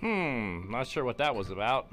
Hmm, not sure what that was about.